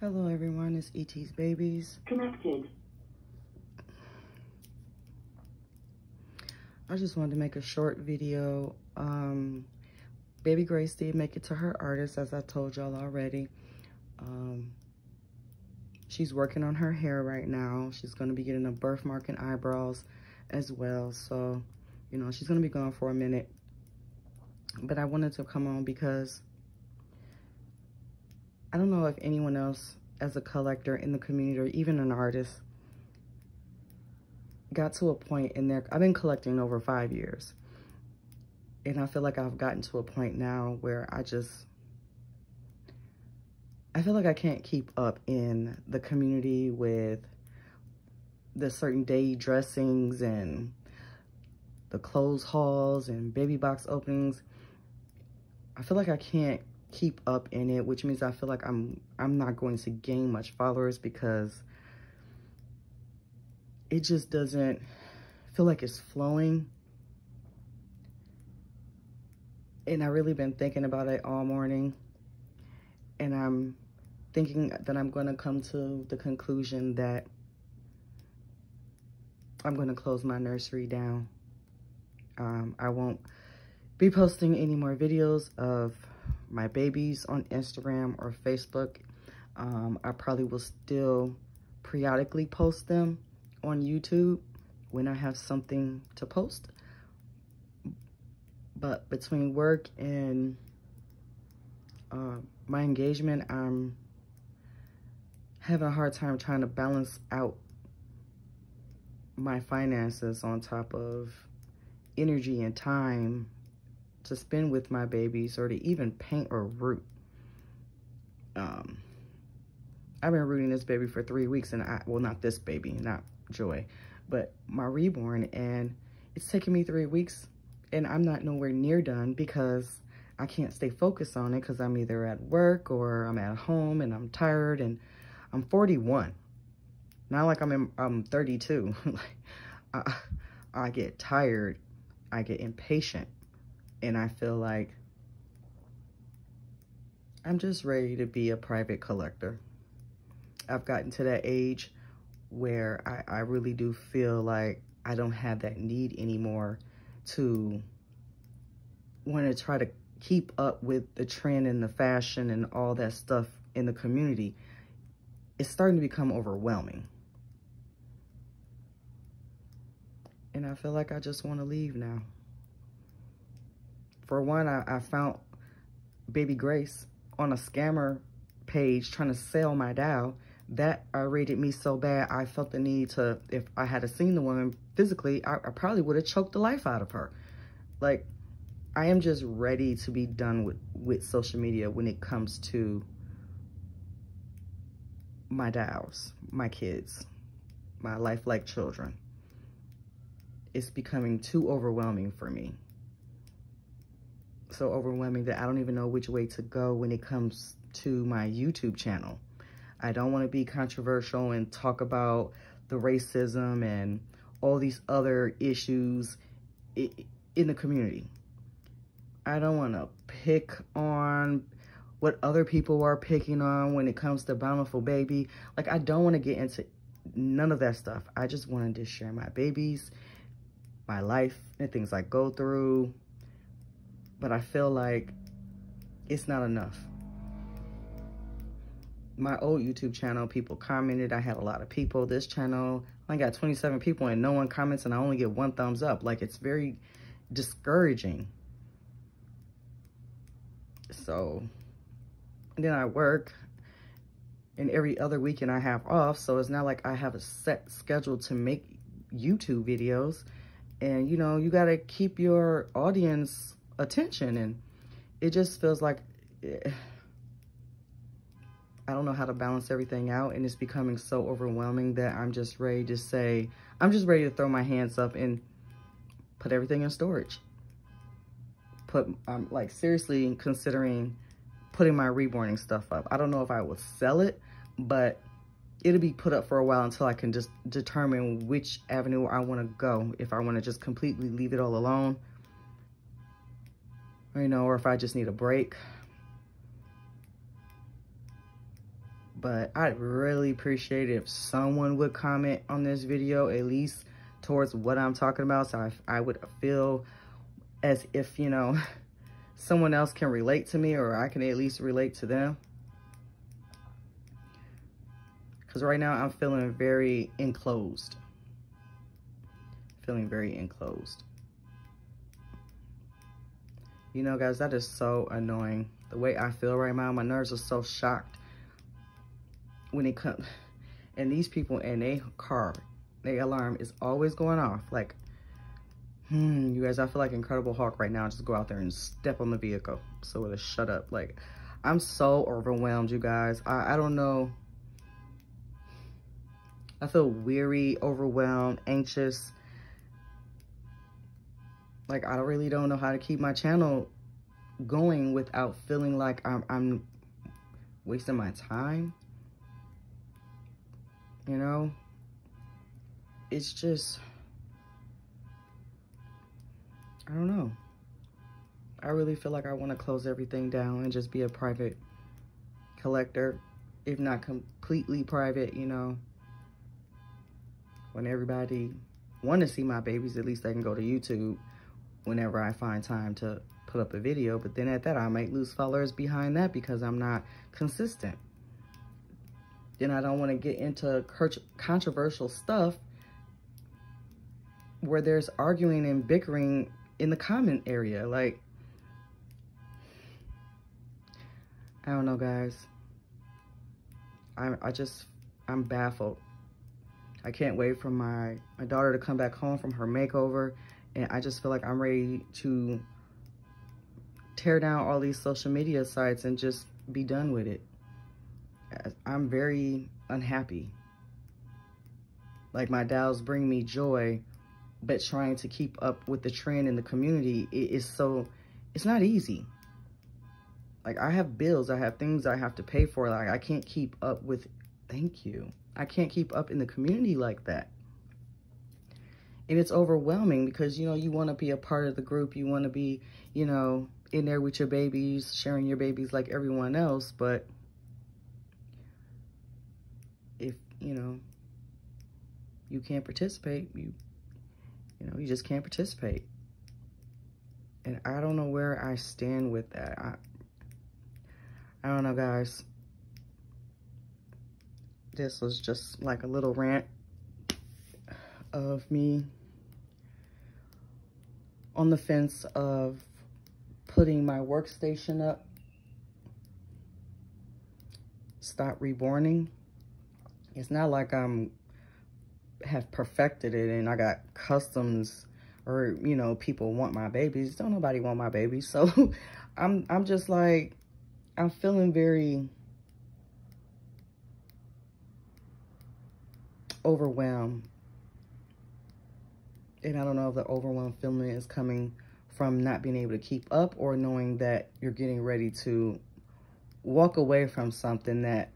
Hello everyone, it's ET's Babies. Connected. I just wanted to make a short video. Um, Baby Grace did make it to her artist, as I told y'all already. Um, she's working on her hair right now. She's going to be getting a birthmark and eyebrows as well. So, you know, she's going to be gone for a minute. But I wanted to come on because I don't know if anyone else as a collector in the community or even an artist got to a point in there. I've been collecting over five years. And I feel like I've gotten to a point now where I just, I feel like I can't keep up in the community with the certain day dressings and the clothes hauls and baby box openings. I feel like I can't keep up in it, which means I feel like I'm I'm not going to gain much followers because it just doesn't feel like it's flowing. And I really been thinking about it all morning. And I'm thinking that I'm going to come to the conclusion that I'm going to close my nursery down. Um, I won't be posting any more videos of my babies on Instagram or Facebook. Um, I probably will still periodically post them on YouTube when I have something to post. But between work and uh, my engagement, I'm having a hard time trying to balance out my finances on top of energy and time to spend with my babies or to even paint or root. Um, I've been rooting this baby for three weeks and I, well, not this baby, not Joy, but my reborn. And it's taken me three weeks and I'm not nowhere near done because I can't stay focused on it because I'm either at work or I'm at home and I'm tired and I'm 41. Not like I'm in, I'm 32. I, I get tired. I get impatient. And I feel like I'm just ready to be a private collector. I've gotten to that age where I, I really do feel like I don't have that need anymore to want to try to keep up with the trend and the fashion and all that stuff in the community. It's starting to become overwhelming. And I feel like I just want to leave now. For one, I, I found Baby Grace on a scammer page trying to sell my Dow. That irritated me so bad, I felt the need to, if I had seen the woman physically, I, I probably would have choked the life out of her. Like, I am just ready to be done with, with social media when it comes to my Dows, my kids, my lifelike children. It's becoming too overwhelming for me so overwhelming that I don't even know which way to go when it comes to my YouTube channel. I don't want to be controversial and talk about the racism and all these other issues in the community. I don't want to pick on what other people are picking on when it comes to Bountiful Baby. Like, I don't want to get into none of that stuff. I just wanted to share my babies, my life, and things I go through, but I feel like it's not enough. My old YouTube channel, people commented. I had a lot of people. This channel, I got 27 people and no one comments and I only get one thumbs up. Like, it's very discouraging. So, then I work and every other weekend I have off. So it's not like I have a set schedule to make YouTube videos. And, you know, you got to keep your audience attention. And it just feels like eh, I don't know how to balance everything out. And it's becoming so overwhelming that I'm just ready to say, I'm just ready to throw my hands up and put everything in storage. Put, I'm um, like seriously considering putting my reborning stuff up. I don't know if I will sell it, but it'll be put up for a while until I can just determine which avenue I want to go. If I want to just completely leave it all alone you know, or if I just need a break. But I'd really appreciate it if someone would comment on this video, at least towards what I'm talking about. So I, I would feel as if, you know, someone else can relate to me or I can at least relate to them. Because right now I'm feeling very enclosed. Feeling very enclosed. You know, guys, that is so annoying. The way I feel right now, my nerves are so shocked when it comes. And these people in a car, their alarm is always going off. Like, hmm, you guys, I feel like Incredible Hulk right now. Just go out there and step on the vehicle. So it'll shut up. Like, I'm so overwhelmed, you guys. I, I don't know. I feel weary, overwhelmed, anxious. Like, I really don't know how to keep my channel going without feeling like I'm, I'm wasting my time. You know? It's just... I don't know. I really feel like I want to close everything down and just be a private collector, if not completely private, you know. When everybody want to see my babies, at least they can go to YouTube whenever I find time to put up a video. But then at that, I might lose followers behind that because I'm not consistent. Then I don't want to get into controversial stuff where there's arguing and bickering in the comment area. Like, I don't know, guys. I, I just, I'm baffled. I can't wait for my, my daughter to come back home from her makeover. And I just feel like I'm ready to tear down all these social media sites and just be done with it. I'm very unhappy. Like my dolls bring me joy, but trying to keep up with the trend in the community it is so, it's not easy. Like I have bills, I have things I have to pay for. Like I can't keep up with, thank you. I can't keep up in the community like that. And it's overwhelming because, you know, you want to be a part of the group. You want to be, you know, in there with your babies, sharing your babies like everyone else. But if, you know, you can't participate, you, you know, you just can't participate. And I don't know where I stand with that. I, I don't know, guys. This was just like a little rant of me on the fence of putting my workstation up. Stop reborning. It's not like I'm have perfected it and I got customs or, you know, people want my babies. Don't nobody want my babies. So I'm I'm just like I'm feeling very overwhelmed. And I don't know if the overwhelmed feeling is coming from not being able to keep up or knowing that you're getting ready to walk away from something that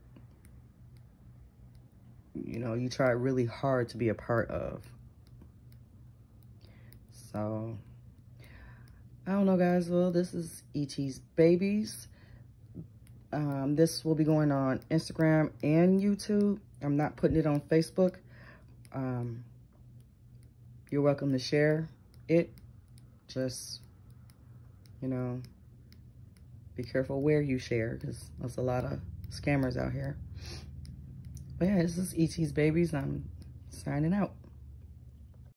you know, you try really hard to be a part of. So, I don't know, guys. Well, this is E.T.'s Babies. Um, this will be going on Instagram and YouTube. I'm not putting it on Facebook. Um, you're welcome to share it. Just, you know, be careful where you share because there's a lot of scammers out here. But yeah, this is E.T.'s Babies. I'm signing out.